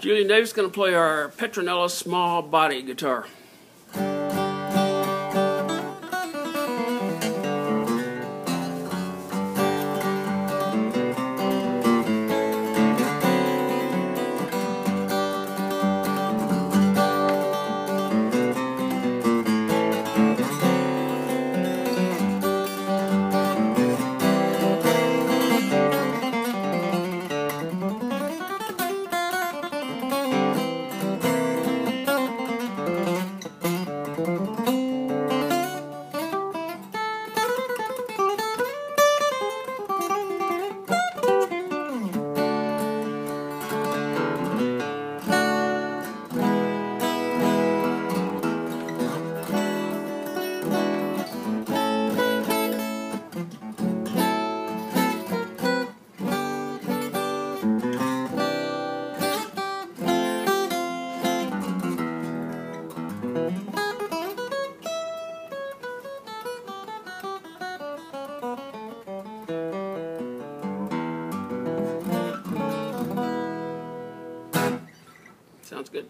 Julian Davis is going to play our Petronella small body guitar. Sounds good.